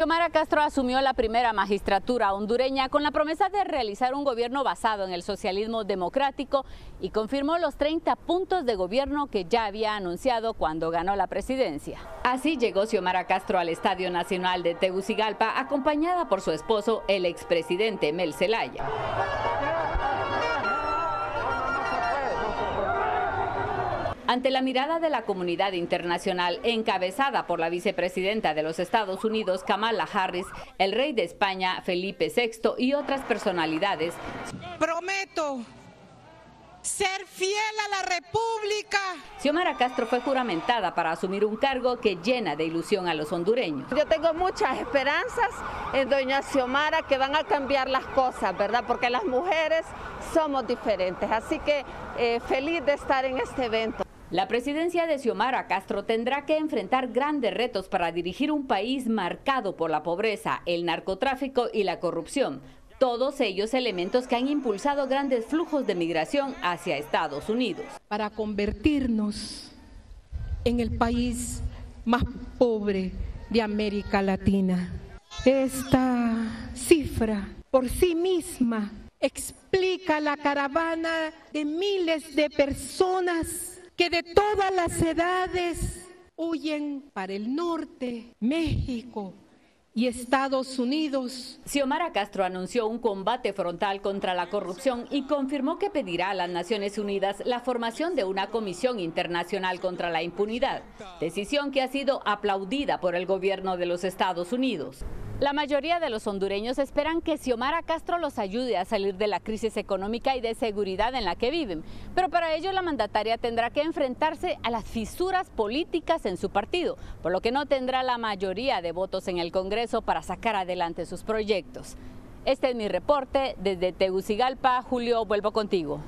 Xiomara Castro asumió la primera magistratura hondureña con la promesa de realizar un gobierno basado en el socialismo democrático y confirmó los 30 puntos de gobierno que ya había anunciado cuando ganó la presidencia. Así llegó Xiomara Castro al Estadio Nacional de Tegucigalpa acompañada por su esposo, el expresidente Mel Zelaya. Ante la mirada de la comunidad internacional encabezada por la vicepresidenta de los Estados Unidos, Kamala Harris, el rey de España, Felipe VI y otras personalidades, prometo ser fiel a la República. Xiomara Castro fue juramentada para asumir un cargo que llena de ilusión a los hondureños. Yo tengo muchas esperanzas en doña Xiomara que van a cambiar las cosas, ¿verdad? Porque las mujeres somos diferentes. Así que eh, feliz de estar en este evento. La presidencia de Xiomara Castro tendrá que enfrentar grandes retos para dirigir un país marcado por la pobreza, el narcotráfico y la corrupción, todos ellos elementos que han impulsado grandes flujos de migración hacia Estados Unidos. Para convertirnos en el país más pobre de América Latina. Esta cifra por sí misma explica la caravana de miles de personas que de todas las edades huyen para el norte, México, y Estados Unidos. Xiomara Castro anunció un combate frontal contra la corrupción y confirmó que pedirá a las Naciones Unidas la formación de una comisión internacional contra la impunidad, decisión que ha sido aplaudida por el gobierno de los Estados Unidos. La mayoría de los hondureños esperan que Xiomara Castro los ayude a salir de la crisis económica y de seguridad en la que viven, pero para ello la mandataria tendrá que enfrentarse a las fisuras políticas en su partido, por lo que no tendrá la mayoría de votos en el Congreso para sacar adelante sus proyectos. Este es mi reporte desde Tegucigalpa. Julio, vuelvo contigo.